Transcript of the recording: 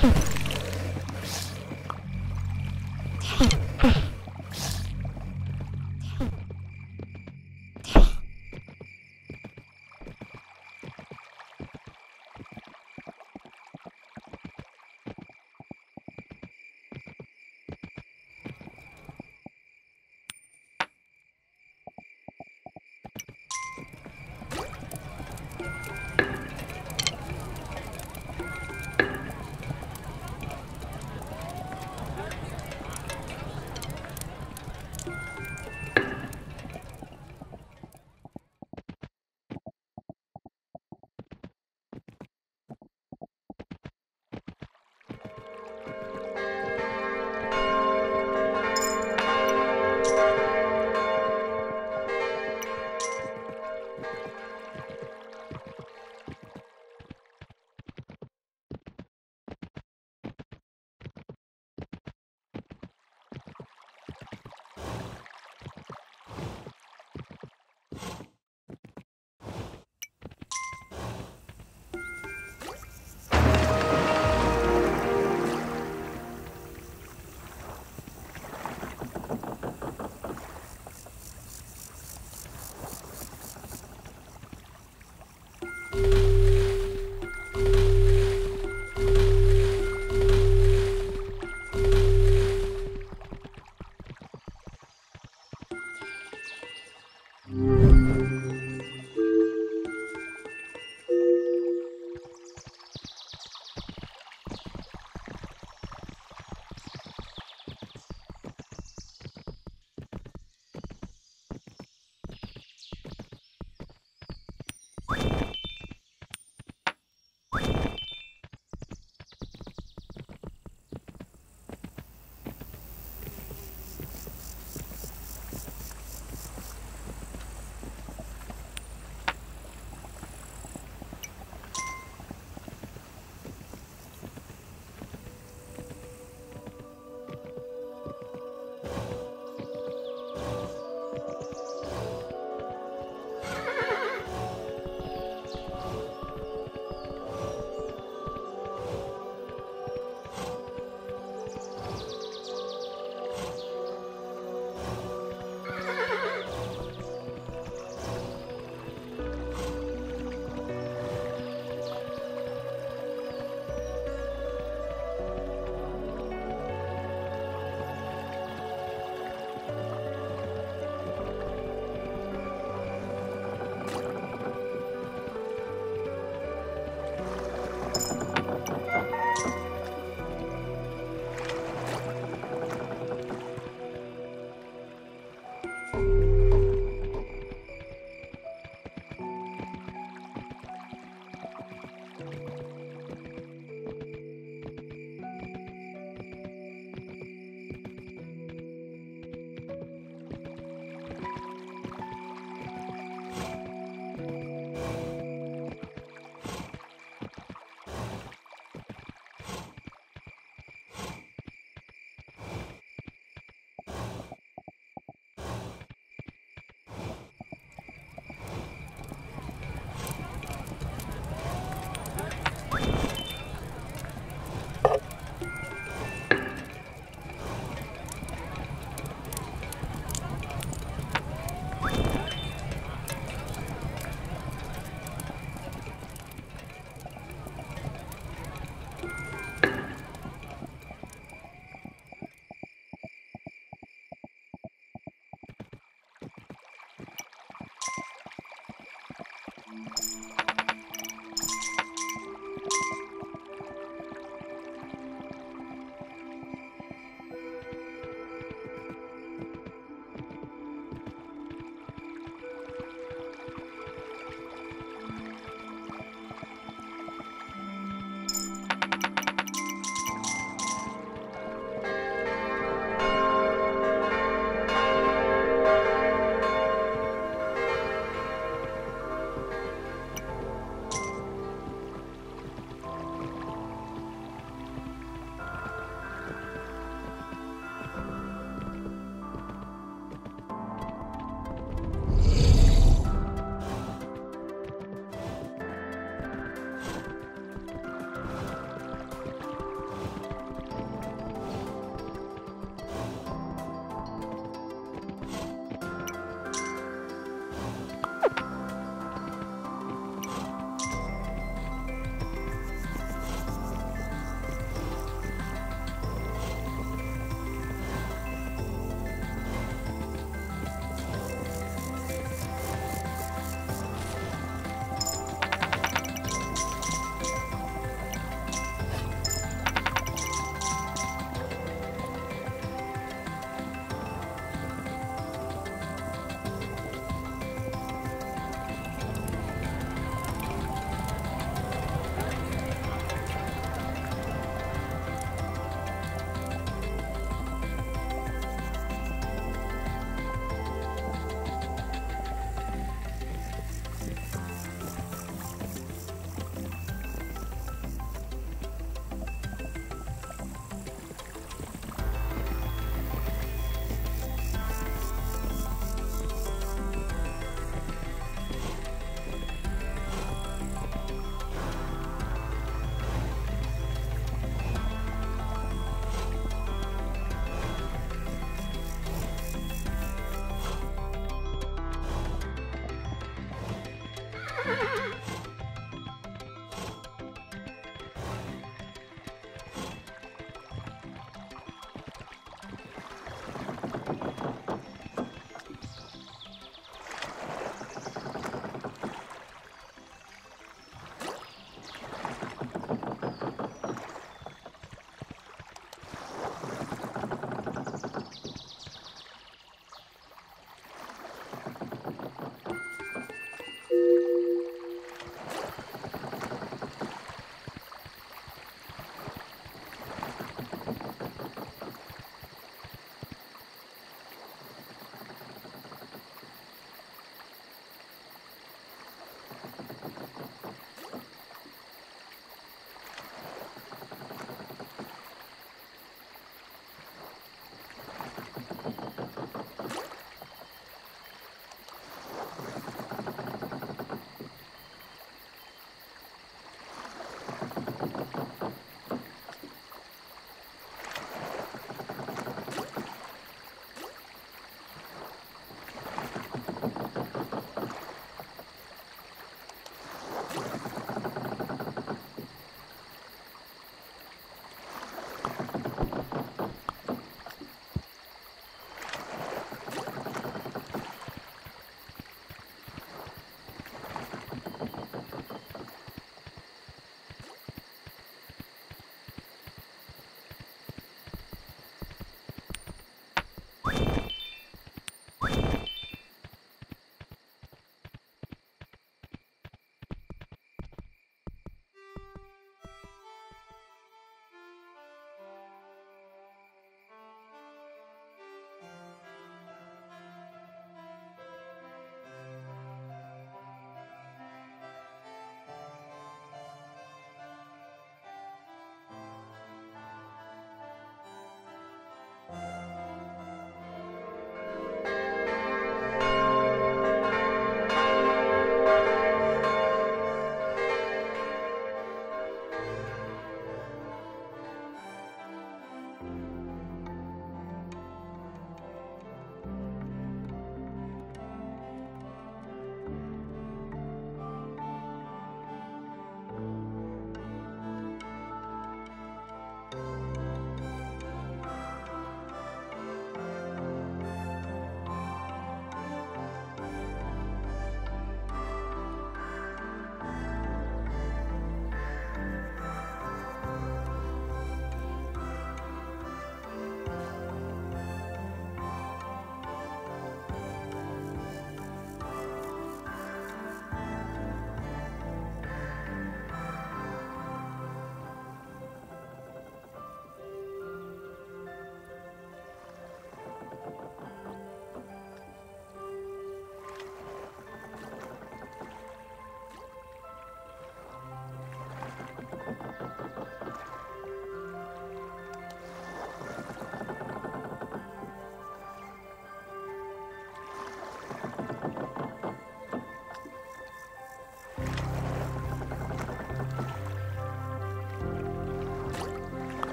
Ha ha ha!